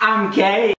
I'm gay.